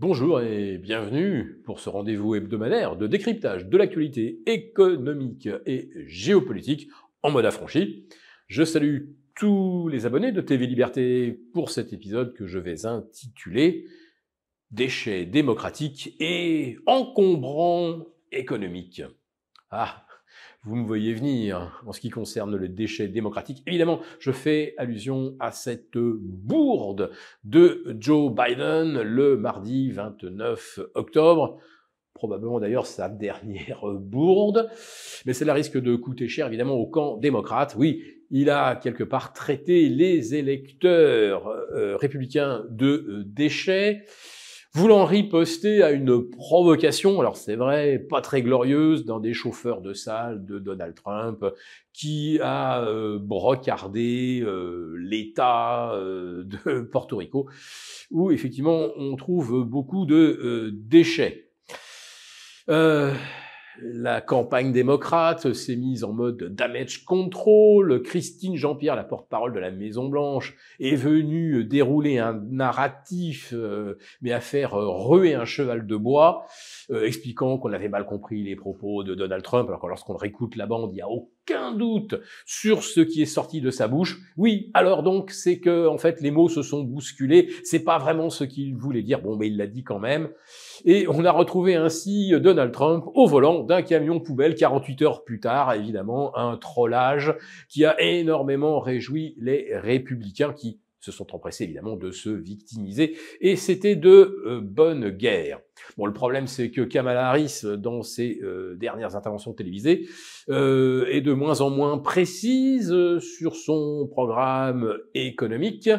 Bonjour et bienvenue pour ce rendez-vous hebdomadaire de décryptage de l'actualité économique et géopolitique en mode affranchi. Je salue tous les abonnés de TV Liberté pour cet épisode que je vais intituler Déchets démocratiques et encombrants économiques. Ah, vous me voyez venir en ce qui concerne le déchet démocratique. Évidemment, je fais allusion à cette bourde de Joe Biden le mardi 29 octobre. Probablement d'ailleurs sa dernière bourde, mais cela risque de coûter cher évidemment au camp démocrate. Oui, il a quelque part traité les électeurs euh, républicains de déchets voulant riposter à une provocation, alors c'est vrai, pas très glorieuse, d'un des chauffeurs de salle de Donald Trump, qui a euh, brocardé euh, l'État euh, de Porto Rico, où effectivement on trouve beaucoup de déchets la campagne démocrate s'est mise en mode damage control. Christine Jean-Pierre, la porte-parole de la Maison Blanche, est venue dérouler un narratif, euh, mais à faire euh, ruer un cheval de bois, euh, expliquant qu'on avait mal compris les propos de Donald Trump, alors que lorsqu'on réécoute la bande, il n'y a aucun doute sur ce qui est sorti de sa bouche. Oui, alors donc c'est que en fait les mots se sont bousculés. C'est pas vraiment ce qu'il voulait dire. Bon, mais il l'a dit quand même. Et on a retrouvé ainsi Donald Trump au volant d'un camion poubelle 48 heures plus tard, évidemment, un trollage qui a énormément réjoui les républicains qui se sont empressés évidemment de se victimiser, et c'était de euh, bonne. Bon, le problème c'est que Kamala Harris, dans ses euh, dernières interventions télévisées, euh, est de moins en moins précise sur son programme économique,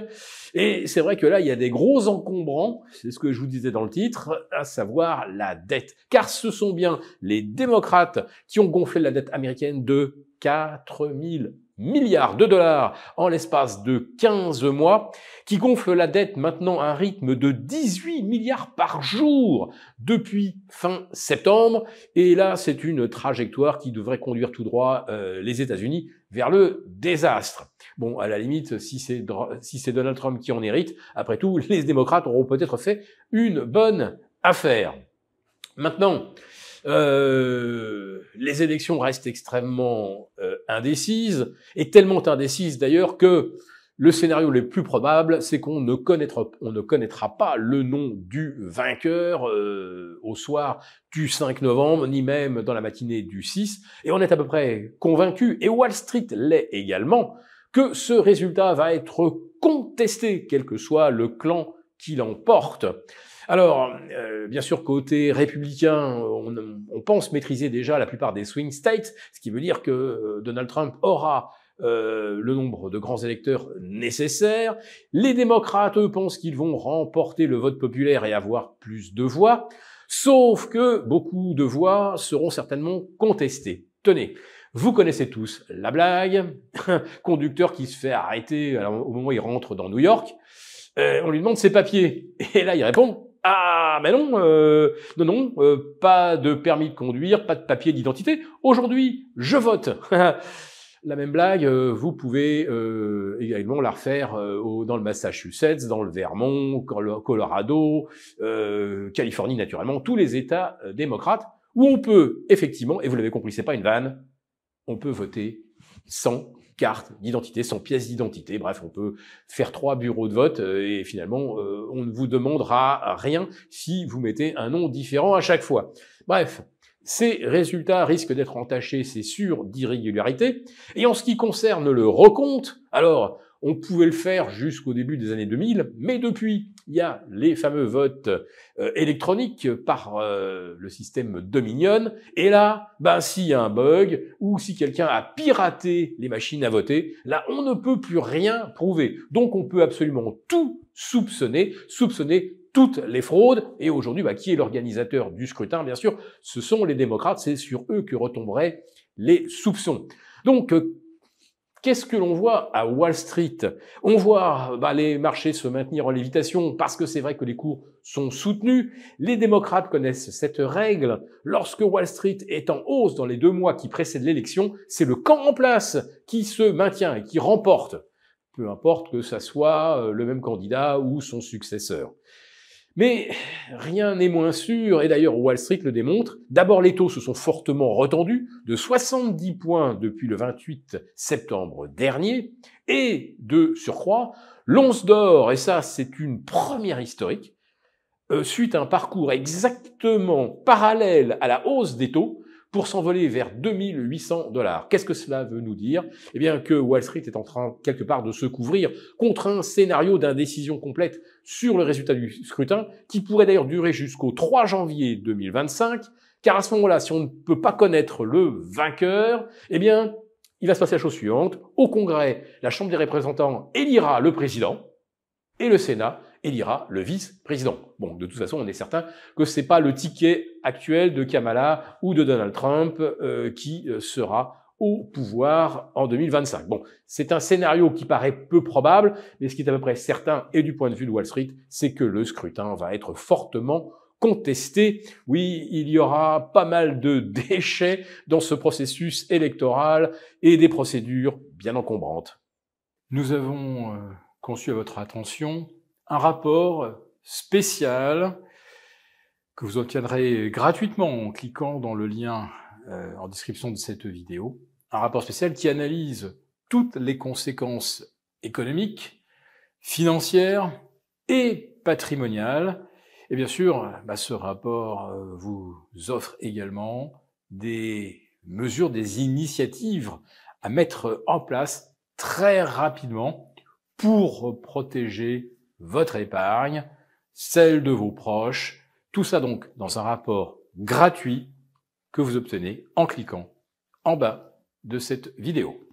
et c'est vrai que là, il y a des gros encombrants, c'est ce que je vous disais dans le titre, à savoir la dette, car ce sont bien les démocrates qui ont gonflé la dette américaine de 4000 milliards de dollars en l'espace de 15 mois, qui gonfle la dette maintenant à un rythme de 18 milliards par jour depuis fin septembre. Et là, c'est une trajectoire qui devrait conduire tout droit euh, les États-Unis vers le désastre. Bon, à la limite, si c'est si c'est Donald Trump qui en hérite, après tout, les démocrates auront peut-être fait une bonne affaire. Maintenant, euh, les élections restent extrêmement euh, indécises, et tellement indécises d'ailleurs que le scénario le plus probable, c'est qu'on ne connaîtra, on ne connaîtra pas le nom du vainqueur euh, au soir du 5 novembre, ni même dans la matinée du 6, et on est à peu près convaincu, et Wall Street l'est également, que ce résultat va être contesté, quel que soit le clan qui l'emporte. Alors, euh, bien sûr, côté républicain, on, pense maîtriser déjà la plupart des swing states, ce qui veut dire que euh, Donald Trump aura euh, le nombre de grands électeurs nécessaires. Les démocrates, eux, pensent qu'ils vont remporter le vote populaire et avoir plus de voix, sauf que beaucoup de voix seront certainement contestées. Tenez, vous connaissez tous la blague, conducteur qui se fait arrêter au moment où il rentre dans New York. On lui demande ses papiers. Et là, il répond ah, mais non, euh, non, non, euh, pas de permis de conduire, pas de papier d'identité. Aujourd'hui, je vote. la même blague, euh, vous pouvez également la refaire dans le Massachusetts, dans le Vermont, Colorado, Californie naturellement, tous les États démocrates, où on peut effectivement, et vous l'avez compris, c'est pas une vanne, on peut voter sans carte d'identité, sans pièce d'identité. Bref, on peut faire trois bureaux de vote euh, et finalement, euh, on ne vous demandera rien si vous mettez un nom différent à chaque fois. Bref, ces résultats risquent d'être entachés, c'est sûr, d'irrégularité. Et en ce qui concerne le recompte, alors, on pouvait le faire jusqu'au début des années 2000, mais depuis, il y a les fameux votes euh, électroniques par euh, le système Dominion. Et là, ben, s'il y a un bug ou si quelqu'un a piraté les machines à voter, là, on ne peut plus rien prouver. Donc, on peut absolument tout soupçonner, soupçonner toutes les fraudes. Et aujourd'hui, bah, qui est l'organisateur du scrutin? Bien sûr, ce sont les démocrates. C'est sur eux que retomberaient les soupçons. Donc, euh, Qu'est-ce que l'on voit à Wall Street? On voit bah, les marchés se maintenir en lévitation parce que c'est vrai que les cours sont soutenus. Les démocrates connaissent cette règle. Lorsque Wall Street est en hausse dans les deux mois qui précèdent l'élection, c'est le camp en place qui se maintient et qui remporte. Peu importe que ça soit euh, le même candidat ou son successeur. Mais rien n'est moins sûr, et d'ailleurs Wall Street le démontre. D'abord, les taux se sont fortement retendus, de 70 points depuis le 28 septembre dernier, et de surcroît, l'once d'or, et ça c'est une première historique, euh, suite un parcours exactement parallèle à la hausse des taux, pour s'envoler vers 2800 dollars. Qu'est-ce que cela veut nous dire? Eh bien que Wall Street est en train quelque part de se couvrir contre un scénario d'indécision complète sur le résultat du scrutin, qui pourrait d'ailleurs durer jusqu'au 3 janvier 2025, car à ce moment-là, si on ne peut pas connaître le vainqueur, eh bien, il va se passer la chose suivante. Au Congrès, la Chambre des représentants élira le président, et le Sénat élira le vice-président. Bon, de toute façon, on est certain que c'est pas le ticket actuel de Kamala ou de Donald Trump euh, qui euh, sera au pouvoir en 2025. Bon, c'est un scénario qui paraît peu probable, mais ce qui est à peu près certain, et du point de vue de Wall Street, c'est que le scrutin va être fortement contesté. Oui, il y aura pas mal de déchets dans ce processus électoral et des procédures bien encombrantes. Nous avons euh, conçu à votre attention un rapport spécial que vous obtiendrez gratuitement en cliquant dans le lien euh, en description de cette vidéo. Un rapport spécial qui analyse toutes les conséquences économiques, financières et patrimoniales. Et bien sûr, bah, ce rapport euh, vous offre également des mesures, des initiatives à mettre en place très rapidement pour protéger votre épargne, celle de vos proches, tout ça donc dans un rapport gratuit que vous obtenez en cliquant en bas de cette vidéo.